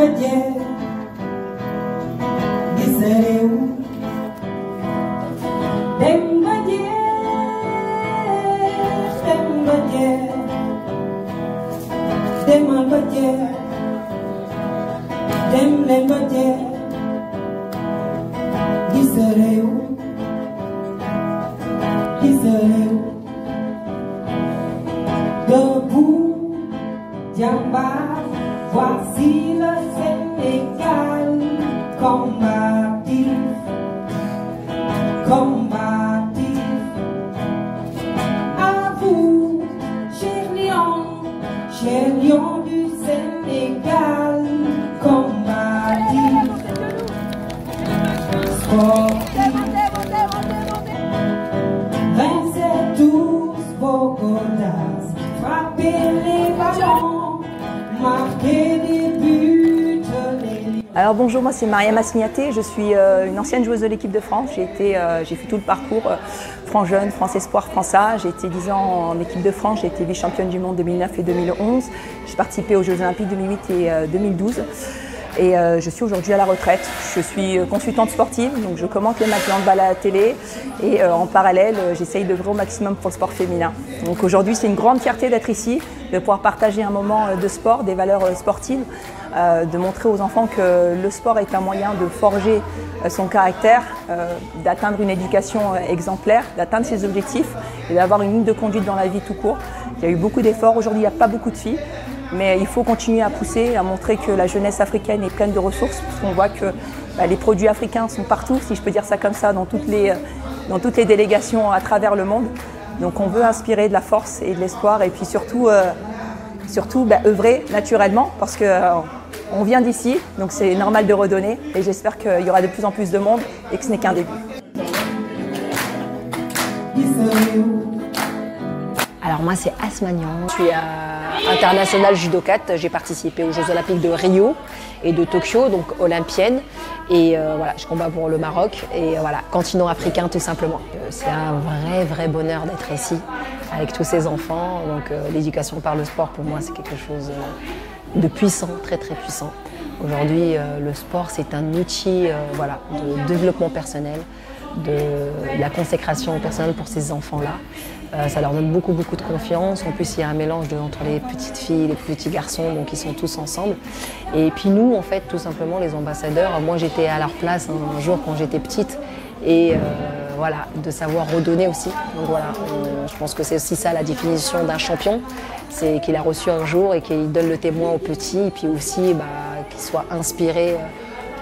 ayer Disereu Tembayer Tembayer Temalbayer Temlembayer Disereu Disereu Debout Diamba Voici le egal, kombativ, kombativ. À vous, cher lion, cher lion. Alors bonjour, moi c'est Maria Massignaté, je suis euh, une ancienne joueuse de l'équipe de France. J'ai euh, fait tout le parcours euh, France Jeune, France Espoir, France A. J'ai été 10 ans en équipe de France, j'ai été vice-championne du monde 2009 et 2011. J'ai participé aux Jeux Olympiques 2008 et euh, 2012. Et euh, je suis aujourd'hui à la retraite. Je suis euh, consultante sportive, donc je commente les matchs de handball à la télé. Et euh, en parallèle, j'essaye d'œuvrer au maximum pour le sport féminin. Donc aujourd'hui, c'est une grande fierté d'être ici, de pouvoir partager un moment de sport, des valeurs sportives, de montrer aux enfants que le sport est un moyen de forger son caractère, d'atteindre une éducation exemplaire, d'atteindre ses objectifs et d'avoir une ligne de conduite dans la vie tout court. Il y a eu beaucoup d'efforts. Aujourd'hui, il n'y a pas beaucoup de filles. Mais il faut continuer à pousser, à montrer que la jeunesse africaine est pleine de ressources, parce qu'on voit que bah, les produits africains sont partout, si je peux dire ça comme ça, dans toutes les, euh, dans toutes les délégations à travers le monde. Donc on veut inspirer de la force et de l'espoir, et puis surtout, euh, surtout bah, œuvrer naturellement, parce que euh, on vient d'ici, donc c'est normal de redonner, et j'espère qu'il y aura de plus en plus de monde, et que ce n'est qu'un début. Alors moi c'est Asmanian, je suis internationale judokate, j'ai participé aux Jeux Olympiques de Rio et de Tokyo, donc olympienne. Et euh, voilà, je combats pour le Maroc et euh, voilà, continent africain tout simplement. Euh, C'est un vrai vrai bonheur d'être ici avec tous ces enfants. Donc l'éducation par le sport pour moi c'est quelque chose de puissant, très très puissant. Aujourd'hui le sport c'est un outil voilà, de développement personnel, de la consécration personnelle pour ces enfants-là. Euh, ça leur donne beaucoup, beaucoup de confiance. En plus, il y a un mélange entre les petites filles les petits garçons, donc ils sont tous ensemble. Et puis nous, en fait, tout simplement, les ambassadeurs, moi j'étais à leur place un jour quand j'étais petite. Et euh, voilà, de savoir redonner aussi. Donc voilà, je pense que c'est aussi ça la définition d'un champion. C'est qu'il a reçu un jour et qu'il donne le témoin aux petits, et puis aussi bah, qu'il soit inspiré.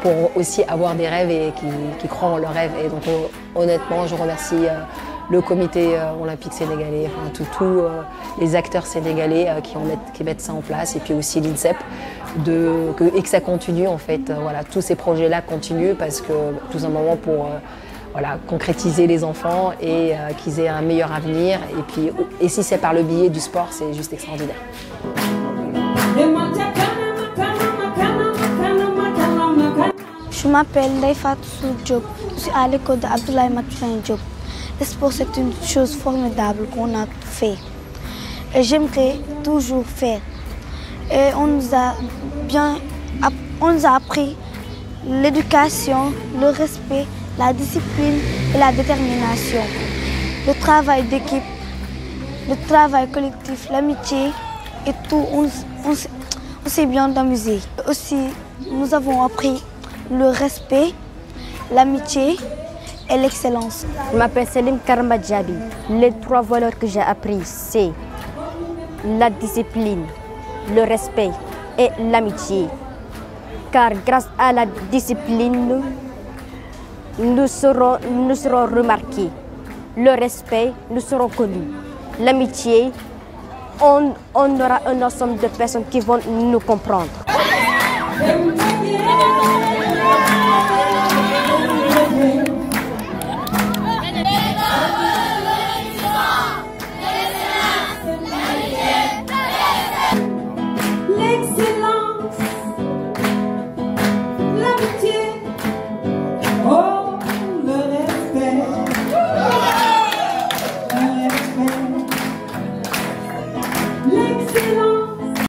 Pour aussi avoir des rêves et qui, croient en leurs rêves. Et donc hon- honnêtement, je remercie euh, le comité euh, olympique sénégalais, enfin, tous tous, euh, les acteurs sénégalais qui, en mettent, qui mettent ça en place, et puis aussi l'INSEP, de, que, et que ça continue en fait. Voilà, tous ces projets-là continuent parce que tout simplement pour euh, voilà, concrétiser les enfants et qu'ils aient un meilleur avenir. Et puis, et si c'est par le biais du sport, c'est juste extraordinaire. Je m'appelle Leifatou Diop. Je suis à l'école d'Abdoulaye Mathurin Diop. Le sport, c'est une chose formidable qu'on a fait. Et j'aimerais toujours faire. Et on nous a bien on nous a appris l'éducation, le respect, la discipline et la détermination. Le travail d'équipe, le travail collectif, l'amitié et tout. On, on s'est bien amusé. Aussi, nous avons appris le respect, l'amitié et l'excellence. Je m'appelle Selim Karma Djabi. Les trois valeurs que j'ai apprises, c'est la discipline, le respect et l'amitié. Car grâce à la discipline, nous serons, nous serons remarqués. Le respect, nous serons connus. L'amitié, on, on aura un ensemble de personnes qui vont nous comprendre.